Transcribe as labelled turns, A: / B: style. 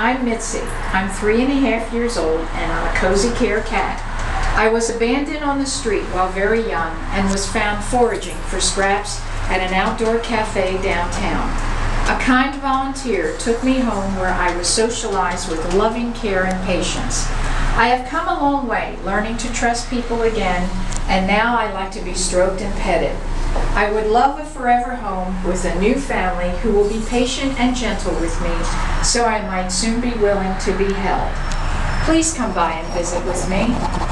A: I'm Mitsy. I'm three and a half years old and I'm a cozy care cat. I was abandoned on the street while very young and was found foraging for scraps at an outdoor cafe downtown. A kind volunteer took me home where I was socialized with loving care and patience. I have come a long way, learning to trust people again, and now I like to be stroked and petted. I would love a forever home with a new family who will be patient and gentle with me so I might soon be willing to be held. Please come by and visit with me.